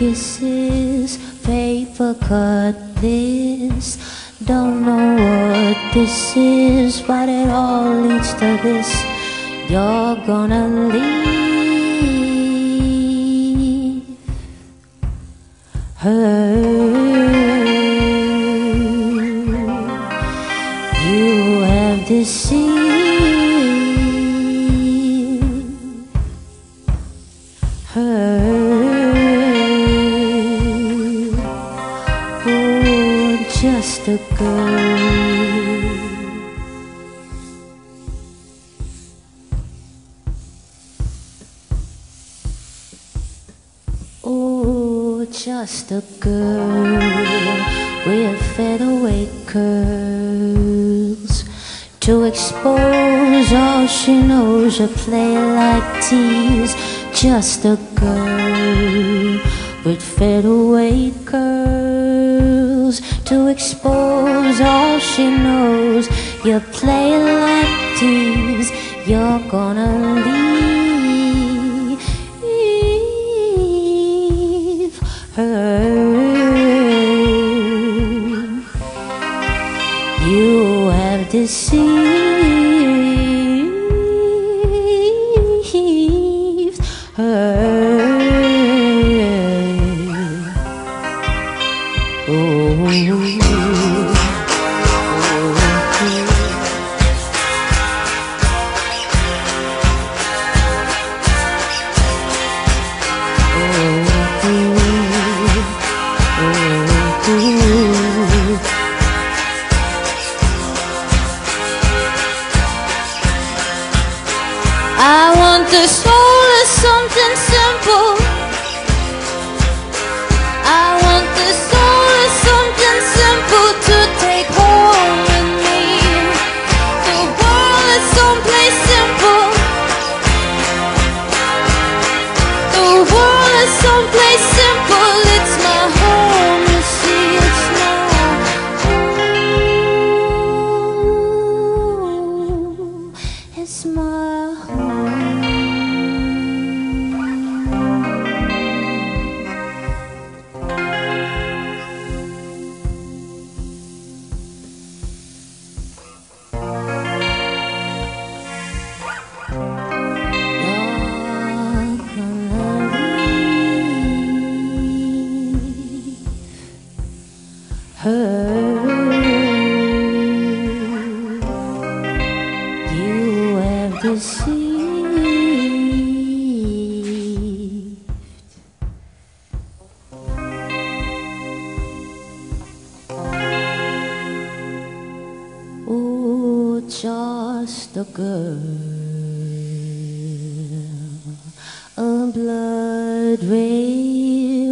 Kisses, paper cut this. Don't know what this is, but it all leads to this. You're gonna leave her. You have deceived her. Oh, just a girl. Just a girl with featherweight curls to expose all she knows. A play like tease, just a girl with featherweight curls to expose all she knows. You play like tease, you're gonna Deceived her. Oh. I want the soul of something simple. I want the soul of something simple to take home with me. The world is someplace simple. The world is someplace simple. You have deceived. Oh, just a girl, a blood raper.